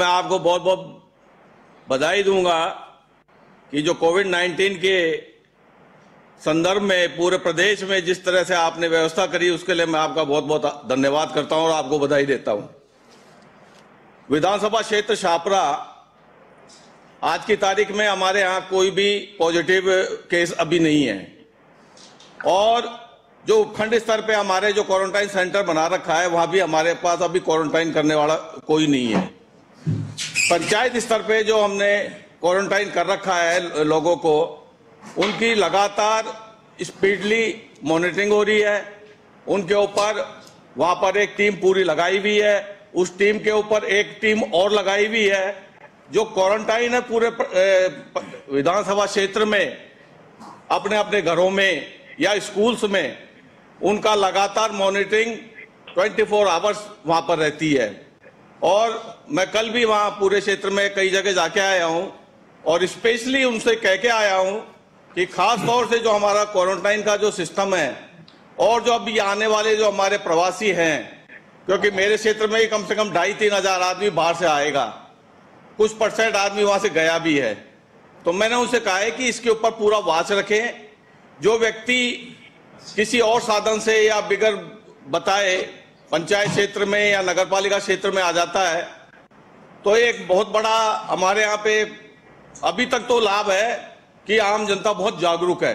मैं आपको बहुत बहुत बधाई दूँगा कि जो कोविड 19 के संदर्भ में पूरे प्रदेश में जिस तरह से आपने व्यवस्था करी, उसके लिए मैं आपका बहुत बहुत धन्यवाद करता हूँ और आपको बधाई देता हूँ। विधानसभा क्षेत्र छापरा, आज की तारीख में हमारे यहाँ कोई भी पॉजिटिव केस अभी नहीं है। और जो उपखंड स्तर पे हमारे जो क्वारंटाइन सेंटर बना रखा है, वहाँ भी हमारे पास अभी क्वारंटाइन करने वाला कोई नहीं है। पंचायत स्तर पे जो हमने क्वारंटाइन कर रखा है लोगों को, उनकी लगातार स्पीडली मॉनिटरिंग हो रही है। उनके ऊपर वहाँ पर एक टीम पूरी लगाई हुई है। उस टीम के ऊपर एक टीम और लगाई हुई है, जो क्वारंटाइन है पूरे विधानसभा क्षेत्र में अपने अपने घरों में या स्कूल्स में, उनका लगातार मॉनिटरिंग 24 फोर आवर्स वहाँ पर रहती है। और मैं कल भी वहाँ पूरे क्षेत्र में कई जगह जाके आया हूँ और स्पेशली उनसे कह के आया हूँ कि खास तौर से जो हमारा क्वारंटाइन का जो सिस्टम है और जो अभी आने वाले जो हमारे प्रवासी हैं, क्योंकि मेरे क्षेत्र में कम से कम ढाई तीन हज़ार आदमी बाहर से आएगा। कुछ परसेंट आदमी वहाँ से गया भी है। तो मैंने उनसे कहा है कि इसके ऊपर पूरा वाच रखें। जो व्यक्ति किसी और साधन से या बिगर बताए पंचायत क्षेत्र में या नगर पालिका क्षेत्र में आ जाता है तो एक बहुत बड़ा हमारे यहाँ पे अभी तक तो लाभ है कि आम जनता बहुत जागरूक है।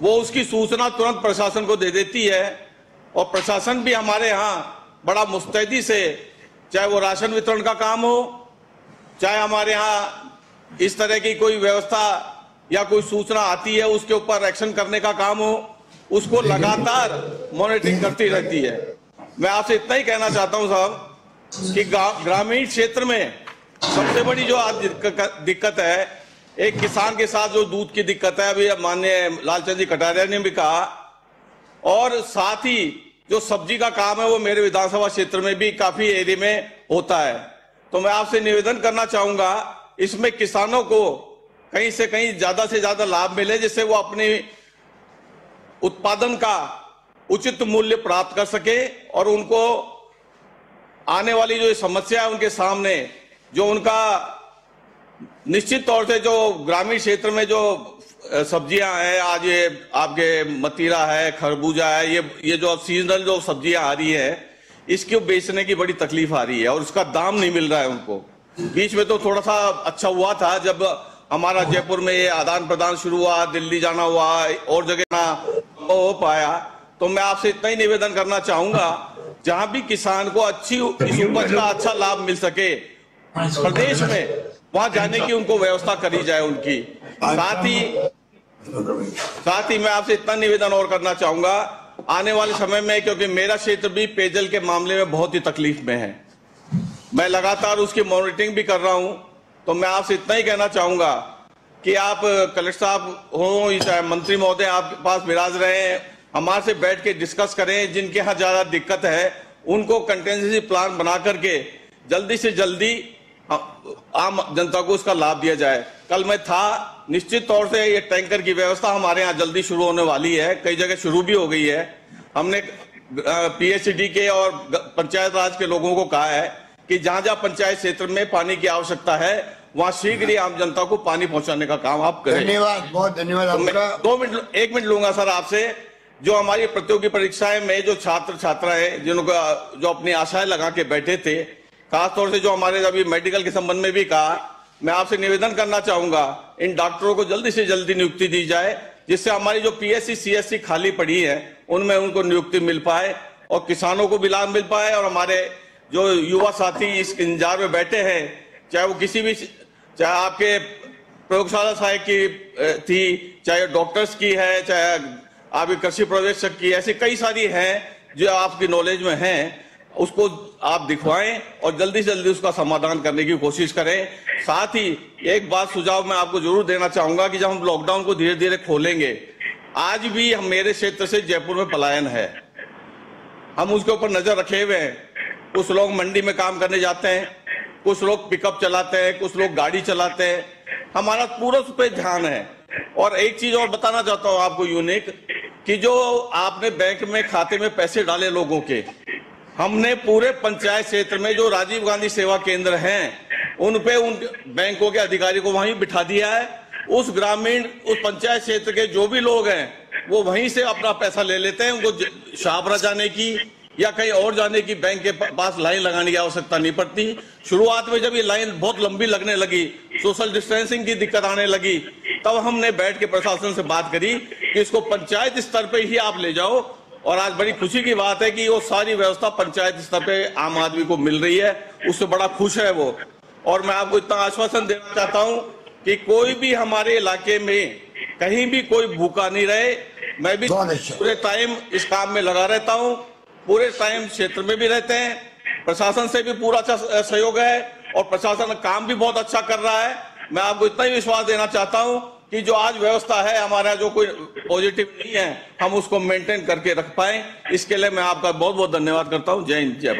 वो उसकी सूचना तुरंत प्रशासन को दे देती है और प्रशासन भी हमारे यहाँ बड़ा मुस्तैदी से चाहे वो राशन वितरण का काम हो चाहे हमारे यहाँ इस तरह की कोई व्यवस्था या कोई सूचना आती है उसके ऊपर एक्शन करने का काम हो उसको लगातार मॉनिटरिंग करती रहती है। मैं आपसे इतना ही कहना चाहता हूँ साहब, कि ग्रामीण क्षेत्र में सबसे बड़ी जो आज दिक्कत है, एक किसान के साथ जो दूध की दिक्कत है, अभी माननीय लालचंद जी कटारिया ने भी कहा, और साथ ही जो सब्ज़ी का काम है वो मेरे विधानसभा क्षेत्र में भी काफ़ी एरिया में होता है। तो मैं आपसे निवेदन करना चाहूँगा, इसमें किसानों को कहीं से कहीं ज़्यादा से ज़्यादा लाभ मिले, जिससे वो अपने उत्पादन का उचित मूल्य प्राप्त कर सके और उनको आने वाली जो समस्या है उनके सामने, जो उनका निश्चित तौर से जो ग्रामीण क्षेत्र में जो सब्ज़ियाँ हैं, आज ये आपके मतीरा है, खरबूजा है, ये ये जो सीजनल जो सब्ज़ियाँ आ रही है, इसको बेचने की बड़ी तकलीफ़ आ रही है और उसका दाम नहीं मिल रहा है उनको। बीच में तो थोड़ा सा अच्छा हुआ था जब हमारा जयपुर में ये आदान प्रदान शुरू हुआ, दिल्ली जाना हुआ, और जगह ना हो पाया। तो मैं आपसे इतना ही निवेदन करना चाहूँगा, जहाँ भी किसान को अच्छी इस उपज का अच्छा लाभ मिल सके, प्रदेश में, वहाँ जाने की उनको व्यवस्था करी जाए उनकी। साथ ही साथ ही मैं आपसे इतना निवेदन और करना चाहूँगा, आने वाले समय में, क्योंकि मेरा क्षेत्र भी पेयजल के मामले में बहुत ही तकलीफ़ में है। मैं लगातार उसकी मॉनिटरिंग भी कर रहा हूँ तो मैं आपसे इतना ही कहना चाहूँगा कि आप, कलेक्टर साहब हो, चाहे मंत्री महोदय आपके पास विराज रहे हैं हमारे से बैठ के डिस्कस करें जिनके यहाँ ज़्यादा दिक्कत है उनको कंटेंसी प्लान बना करके जल्दी से जल्दी आम जनता को उसका लाभ दिया जाए। कल मैं था निश्चित तौर से ये टैंकर की व्यवस्था हमारे यहाँ जल्दी शुरू होने वाली है। कई जगह शुरू भी हो गई है। हमने पीएचडी के और पंचायत राज के लोगों को कहा है कि जहाँ जहाँ पंचायत क्षेत्र में पानी की आवश्यकता है वहाँ शीघ्र ही आम जनता को पानी पहुँचाने का काम आप करें। धन्यवाद बहुत धन्यवाद तो दो मिनट एक मिनट लूँगा सर आपसे। जो हमारी प्रतियोगी परीक्षाएँ में जो छात्र छात्राएँ जिनको, जो अपनी आशाएँ लगा के बैठे थे, खासतौर से जो हमारे अभी मेडिकल के संबंध में भी कहा, मैं आपसे निवेदन करना चाहूँगा, इन डॉक्टरों को जल्दी से जल्दी नियुक्ति दी जाए, जिससे हमारी जो पीएससी, सीएससी खाली पड़ी है, उनमें उनको नियुक्ति मिल पाए और किसानों को भी लाभ मिल पाए और हमारे जो युवा साथी इस इंतज़ार में बैठे हैं, चाहे वो किसी भी, चाहे आपके प्रयोगशाला सहायक की थी, चाहे डॉक्टर्स की है, चाहे आपके कृषि प्रवेशक की, ऐसी कई सारी हैं जो आपकी नॉलेज में हैं, उसको आप दिखवाएँ और जल्दी से जल्दी उसका समाधान करने की कोशिश करें। साथ ही एक बात सुझाव मैं आपको ज़रूर देना चाहूँगा कि जब हम लॉकडाउन को धीरे धीरे खोलेंगे, आज भी हम मेरे क्षेत्र से जयपुर में पलायन है। हम उसके ऊपर नज़र रखे हुए हैं। कुछ लोग मंडी में काम करने जाते हैं, कुछ लोग पिकअप चलाते हैं, कुछ लोग गाड़ी चलाते हैं। हमारा पूरा उस पर ध्यान है। और एक चीज़ और बताना चाहता हूँ आपको यूनिक कि जो आपने बैंक में खाते में पैसे डाले लोगों के, हमने पूरे पंचायत क्षेत्र में जो राजीव गांधी सेवा केंद्र हैं, उन पे उन बैंकों के अधिकारी को वहीं बिठा दिया है। उस ग्रामीण, उस पंचायत क्षेत्र के जो भी लोग हैं, वो वहीं से अपना पैसा ले लेते हैं, उनको शाहपुरा जाने की या कहीं और जाने की बैंक के पास लाइन लगाने की आवश्यकता नहीं पड़ती। शुरुआत में जब ये लाइन बहुत लंबी लगने लगी, सोशल डिस्टेंसिंग की दिक्कत आने लगी, तब हमने बैठ के प्रशासन से बात करी। कि इसको पंचायत स्तर पे ही आप ले जाओ। और आज बड़ी खुशी की बात है कि वो सारी व्यवस्था पंचायत स्तर पे आम आदमी को मिल रही है। उससे बड़ा खुश है वो। और मैं आपको इतना आश्वासन देना चाहता हूँ कि कोई भी हमारे इलाके में कहीं भी कोई भूखा नहीं रहे। मैं भी अच्छा। पूरे टाइम इस काम में लगा रहता हूँ। पूरे टाइम क्षेत्र में भी रहते हैं। प्रशासन से भी पूरा अच्छा सहयोग है। और प्रशासन काम भी बहुत अच्छा कर रहा है। मैं आपको इतना ही विश्वास देना चाहता हूँ कि जो आज व्यवस्था है, हमारा जो कोई पॉजिटिव नहीं है, हम उसको मेंटेन करके रख पाए। इसके लिए मैं आपका बहुत बहुत धन्यवाद करता हूँ। जय हिंद, जय भारत।